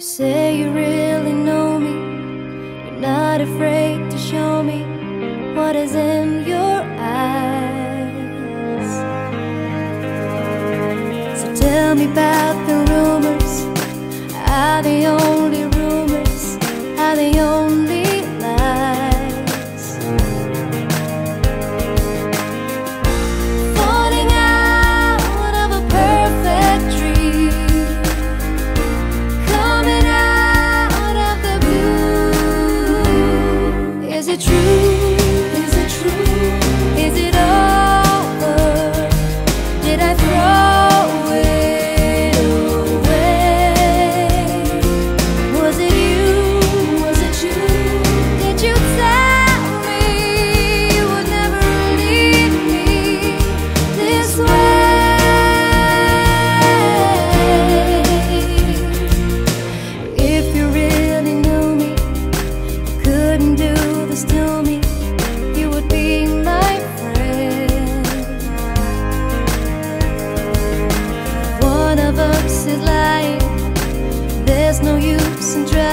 You say you really know me. You're not afraid to show me What is in your eyes. So tell me about the rumors. Are they only true? and dress.